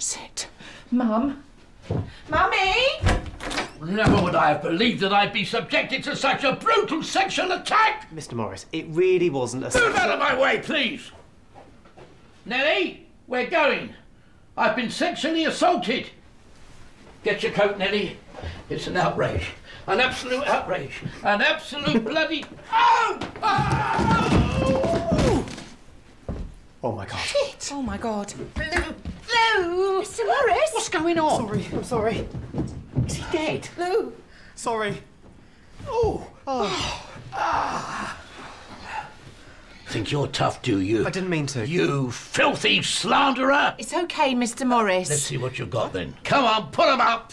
That's it. Mum? Mummy? Never would I have believed that I'd be subjected to such a brutal sexual attack! Mr. Morris, it really wasn't a. Move out of my way, please! Nellie, we're going. I've been sexually assaulted. Get your coat, Nellie. It's an outrage. An absolute outrage. An absolute bloody. Oh! Oh! Oh my god. Oh my god. Lou! Mr. Morris? What's going on? Sorry, I'm sorry. Is he dead? Lou! Sorry. Oh. Oh. oh. Think you're tough, do you? I didn't mean to. You filthy slanderer! It's okay, Mr. Morris. Let's see what you've got then. Come on, pull him up!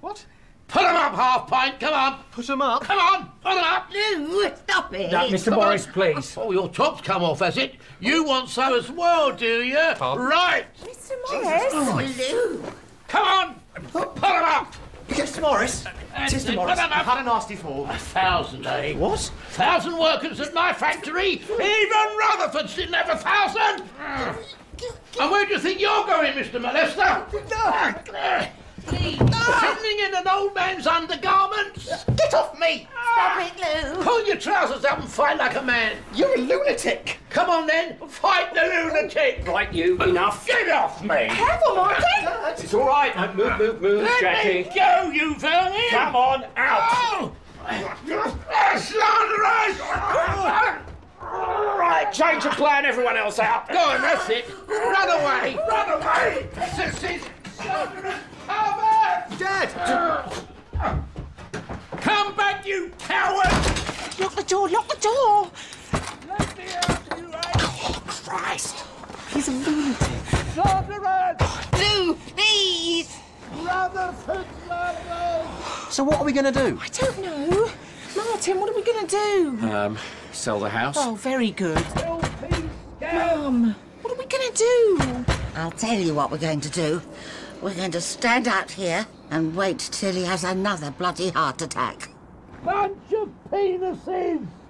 What? Put 'em up, half pint, come on! Put him up? Come on, put 'em up! Lou, stop it! Now, Mr. Come on. Morris, please. Oh, your top's come off, has it? You want so as well, do you? Right! Mr. Morris? Oh, Lou! Come on! Put 'em up! Mr. Morris. That's Mr. it, Morris, put 'em you've up! had a nasty fall. A thousand, eh? What? A Thousand workers at my factory? Even Rutherford's didn't have a thousand! And where do you think you're going, Mr. Molester? Sitting in an old man's undergarments? Get off me! Stop it, Lou! Pull your trousers up and fight like a man. You're a lunatic. Come on then, fight the lunatic. Right, you, enough. Get off me. Careful, Martin! It's all right. Now, move, move, move, Let Jackie. me go, you vermin. Come on, out. Oh! Slanderers! Right, change of plan, everyone else out. Go on, that's it. Run away. Run away. Sissies. Slanderers. Cover. Dad! Come back, you coward. Lock the door, lock the door! Let me out, you right. Christ! He's a lunatic. Slanderers. Lou, please! Rutherford slanderers. So what are we going to do? I don't know. Martin, what are we going to do? Um, sell the house. Oh, very good. Mum, what are we going to do? I'll tell you what we're going to do. We're going to stand out here and wait till he has another bloody heart attack. Bunch of penises.